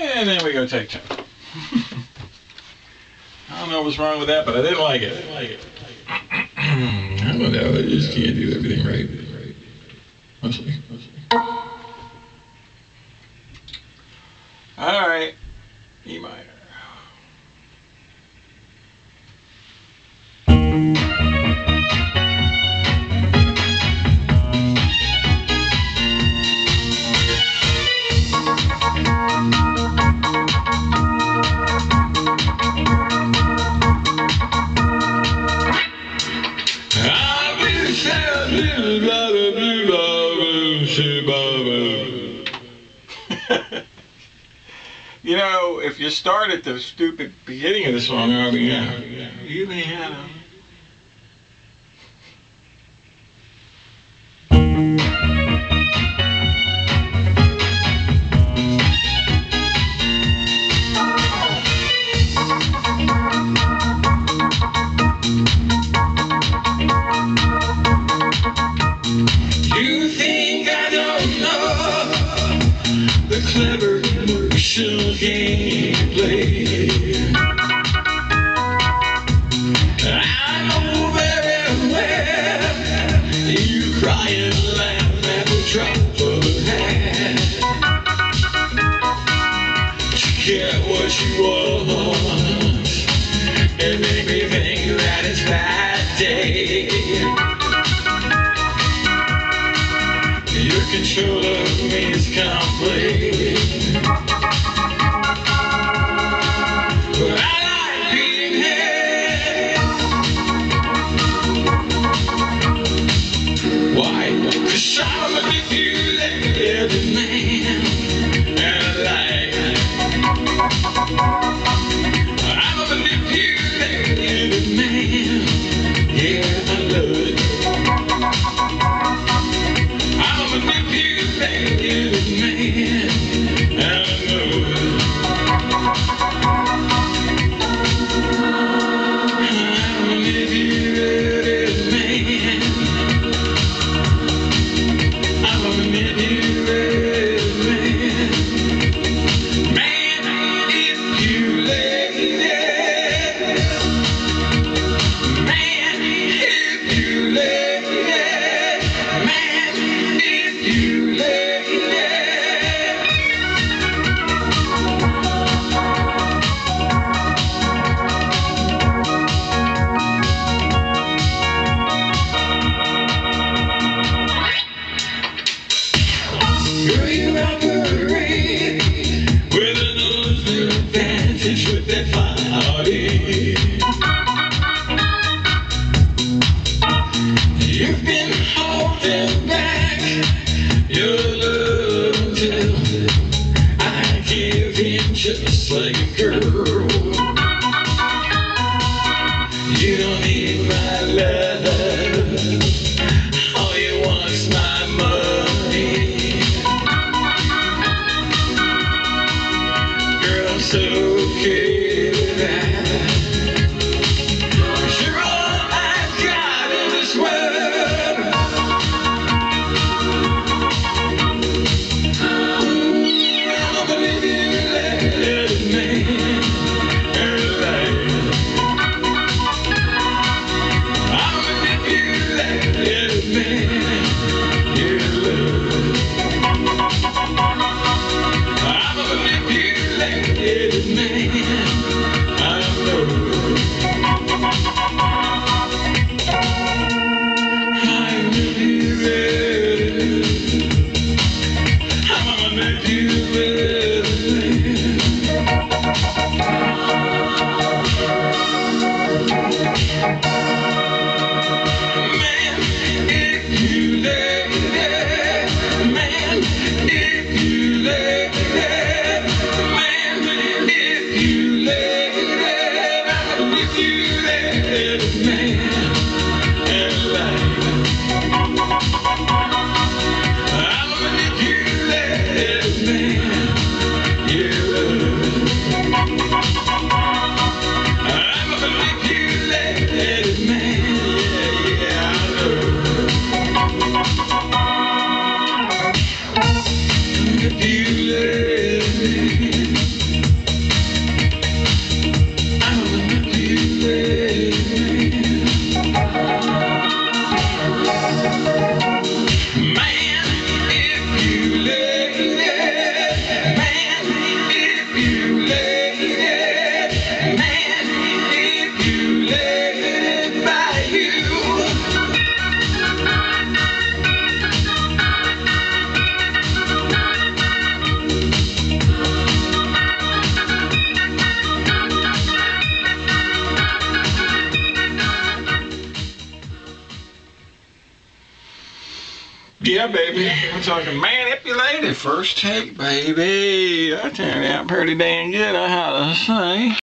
And then we go take two. I don't know what's wrong with that, but I didn't like it. I didn't like it. I don't know. I just can't do everything right. Mostly. Mostly. You know, if you start at the stupid beginning of the song, I mean, yeah, you may have. Get what you want and make me think that it's bad day. Your control of me is complete. In just like a girl. Yeah, baby. I'm talking manipulated. First take, baby. That turned out pretty damn good, I have to say.